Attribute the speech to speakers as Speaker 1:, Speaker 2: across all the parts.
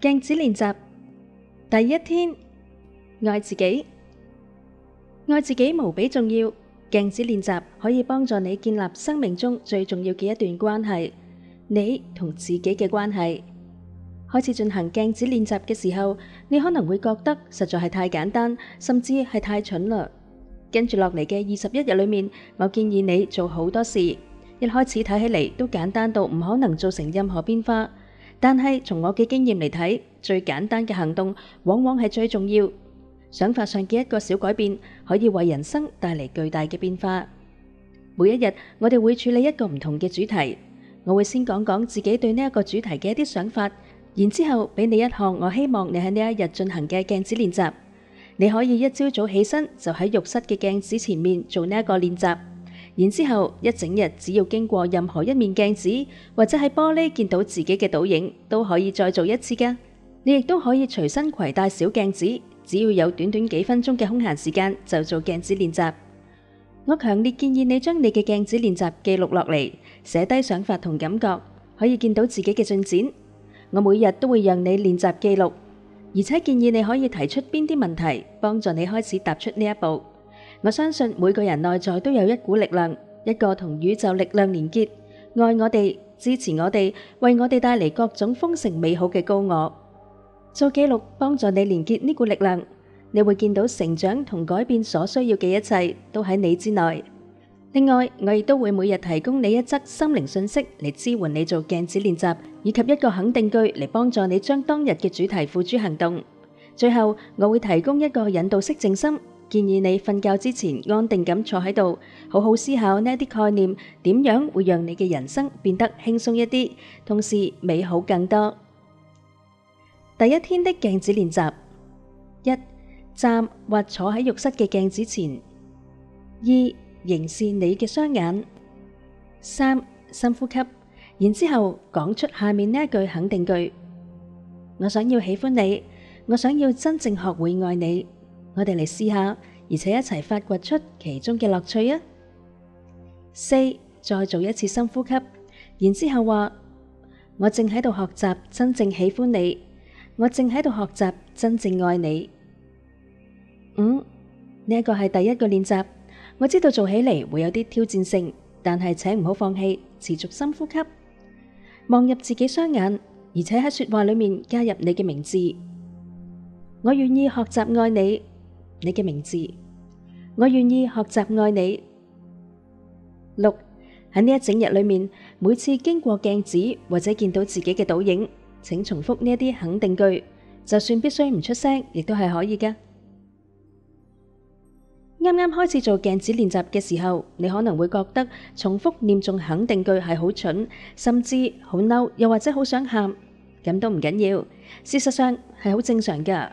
Speaker 1: 镜子练习第一天，爱自己，爱自己无比重要。镜子练习可以帮助你建立生命中最重要嘅一段关系，你同自己嘅关系。开始进行镜子练习嘅时候，你可能会觉得实在系太简单，甚至系太蠢啦。跟住落嚟嘅二十一日里面，我建议你做好多事，一开始睇起嚟都简单到唔可能造成任何变化。但系从我嘅经验嚟睇，最简单嘅行动往往系最重要。想法上嘅一个小改变，可以为人生带嚟巨大嘅变化。每一日我哋会处理一个唔同嘅主题，我会先讲讲自己对呢一个主题嘅一啲想法，然之后俾你一项我希望你喺呢一日进行嘅镜子练习，你可以一朝早起身就喺浴室嘅镜子前面做呢一个练习。然之后，一整日只要经过任何一面镜子，或者喺玻璃见到自己嘅倒影，都可以再做一次噶。你亦都可以随身携带小镜子，只要有短短几分钟嘅空闲时间就做镜子练习。我强烈建议你将你嘅镜子练习记录落嚟，写低想法同感觉，可以见到自己嘅进展。我每日都会让你练习记录，而且建议你可以提出边啲问题，帮助你开始踏出呢一步。我相信每个人内在都有一股力量，一个同宇宙力量连结，爱我哋，支持我哋，为我哋带嚟各种丰盛美好嘅高我。做记录帮助你连结呢股力量，你会见到成长同改变所需要嘅一切都喺你之内。另外，我亦都会每日提供你一则心灵信息嚟支援你做镜子练习，以及一个肯定句嚟帮助你将当日嘅主题付诸行动。最后，我会提供一个引导式静心。建议你瞓觉之前安定咁坐喺度，好好思考呢一啲概念点样会让你嘅人生变得轻松一啲，同时美好更多。第一天的镜子练习：一、站或坐喺浴室嘅镜子前；二、凝视你嘅双眼；三、深呼吸，然之后讲出下面呢一句肯定句：我想要喜欢你，我想要真正学会爱你。我哋嚟试下，而且一齐发掘出其中嘅乐趣啊！四，再做一次深呼吸，然之后话：我正喺度学习真正喜欢你，我正喺度学习真正爱你。五呢一个系第一个练习，我知道做起嚟会有啲挑战性，但系请唔好放弃，持续深呼吸，望入自己双眼，而且喺说话里面加入你嘅名字。我愿意学习爱你。你嘅名字，我愿意学习爱你。六喺呢一整日里面，每次经过镜子或者见到自己嘅倒影，请重复呢一啲肯定句，就算必须唔出声，亦都系可以嘅。啱啱开始做镜子练习嘅时候，你可能会觉得重复念诵肯定句系好蠢，甚至好嬲，又或者好想喊，咁都唔紧要。事实上系好正常噶。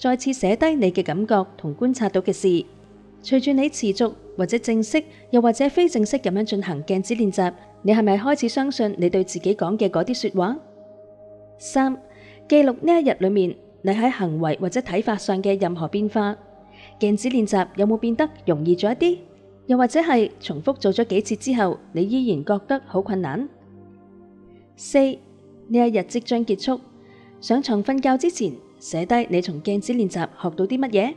Speaker 1: 再次写低你嘅感觉同观察到嘅事，随住你持续或者正式，又或者非正式咁样进行镜子练习，你系咪开始相信你对自己讲嘅嗰啲说话？三、记录呢一日里面你喺行为或者睇法上嘅任何变化，镜子练习有冇变得容易咗一啲？又或者系重复做咗几次之后，你依然觉得好困难？四、呢一日即将结束，上床瞓觉之前。写低你从镜子练习学到啲乜嘢？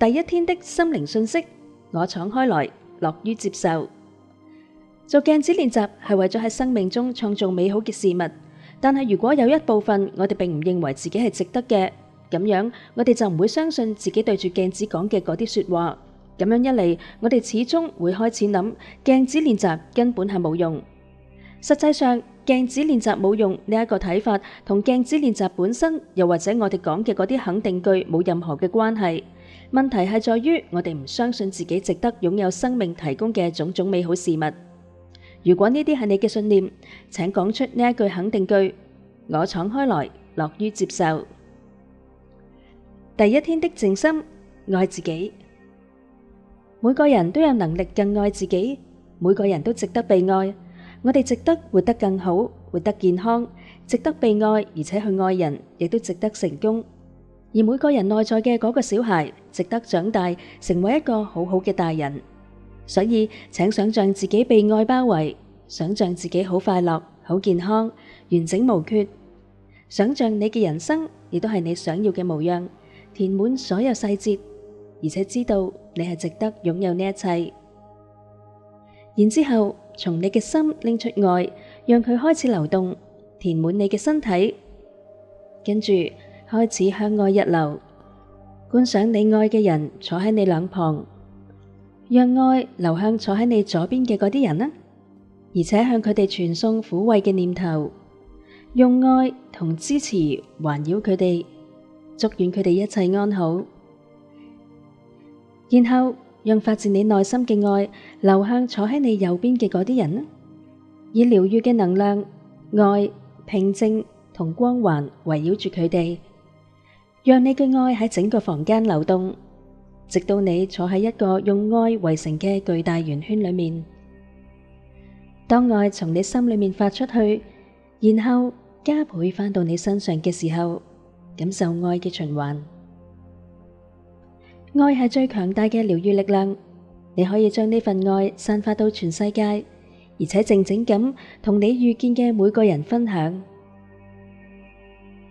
Speaker 1: 第一天的心灵信息，我敞开来，乐于接受。做镜子练习系为咗喺生命中创造美好嘅事物，但系如果有一部分我哋并唔认为自己系值得嘅，咁样我哋就唔会相信自己对住镜子讲嘅嗰啲说话。咁样一嚟，我哋始终会开始谂镜子练习根本系冇用。实际上镜子练习冇用呢一个睇法，同镜子练习本身，又或者我哋讲嘅嗰啲肯定句冇任何嘅关系。问题系在于我哋唔相信自己值得拥有生命提供嘅种种美好事物。如果呢啲系你嘅信念，请讲出呢一句肯定句：我敞开来，乐于接受。第一天的静心，爱自己。每个人都有能力更爱自己，每个人都值得被爱。我哋值得活得更好，活得健康，值得被爱，而且去爱人，亦都值得成功。而每个人内在嘅嗰个小孩，值得长大成为一个好好嘅大人。所以，请想象自己被爱包围，想象自己好快乐、好健康、完整无缺，想象你嘅人生亦都系你想要嘅模样，填满所有细节，而且知道你系值得拥有呢一切。然之后。从你嘅心拎出爱，让佢开始流动，填满你嘅身体，跟住开始向外一流，观赏你爱嘅人坐喺你两旁，让爱流向坐喺你左边嘅嗰啲人啊，而且向佢哋传送抚慰嘅念头，用爱同支持环绕佢哋，祝愿佢哋一切安好，然后。让发自你内心嘅爱流向坐喺你右边嘅嗰啲人以疗愈嘅能量、爱、平静同光环围绕住佢哋，让你嘅爱喺整个房间流动，直到你坐喺一个用爱围成嘅巨大圆圈里面。当爱从你心里面发出去，然后加倍翻到你身上嘅时候，感受爱嘅循环。爱系最强大嘅疗愈力量，你可以将呢份爱散发到全世界，而且静静咁同你遇见嘅每个人分享。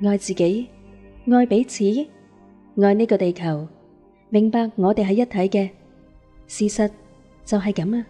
Speaker 1: 爱自己，爱彼此，爱呢个地球，明白我哋系一体嘅事实就系咁啊！